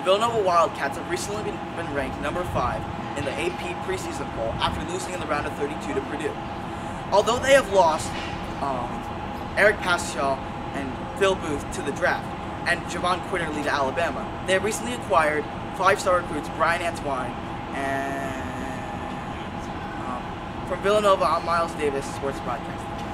The Villanova Wildcats have recently been, been ranked number five in the AP preseason poll after losing in the round of 32 to Purdue. Although they have lost um, Eric Paschall and Phil Booth to the draft, and Jahvon Quinerly to Alabama, they have recently acquired five-star recruits Bryan Antoine and um, from Villanova, I'm Miles Davis, Sports Broadcast.